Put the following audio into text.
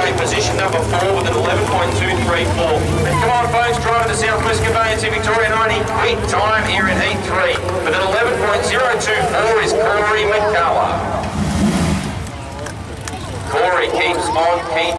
Position number four with an 11.234. And come on, folks, drive to Southwest in Victoria 90. heat time here in Heat 3. With an 11.024 is Corey McCullagh. Corey keeps on, keeps